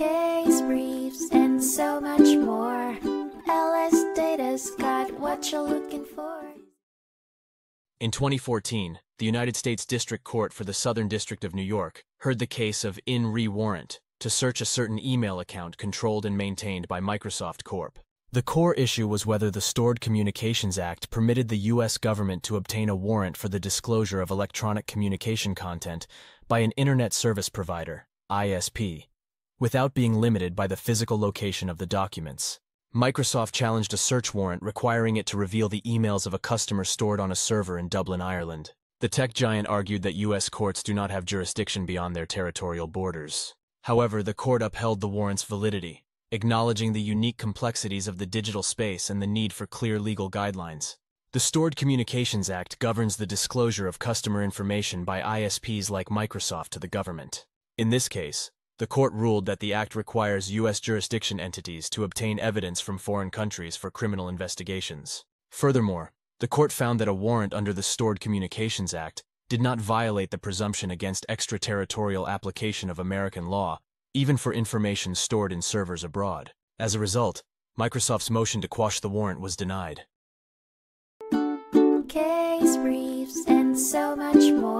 case briefs, and so much more. LS Data's got what you're looking for. In 2014, the United States District Court for the Southern District of New York heard the case of In Re Warrant to search a certain email account controlled and maintained by Microsoft Corp. The core issue was whether the Stored Communications Act permitted the U.S. government to obtain a warrant for the disclosure of electronic communication content by an Internet Service Provider, ISP, without being limited by the physical location of the documents. Microsoft challenged a search warrant requiring it to reveal the emails of a customer stored on a server in Dublin, Ireland. The tech giant argued that U.S. courts do not have jurisdiction beyond their territorial borders. However, the court upheld the warrant's validity, acknowledging the unique complexities of the digital space and the need for clear legal guidelines. The Stored Communications Act governs the disclosure of customer information by ISPs like Microsoft to the government. In this case, the court ruled that the act requires U.S. jurisdiction entities to obtain evidence from foreign countries for criminal investigations. Furthermore, the court found that a warrant under the Stored Communications Act did not violate the presumption against extraterritorial application of American law, even for information stored in servers abroad. As a result, Microsoft's motion to quash the warrant was denied. Case briefs, and so much more.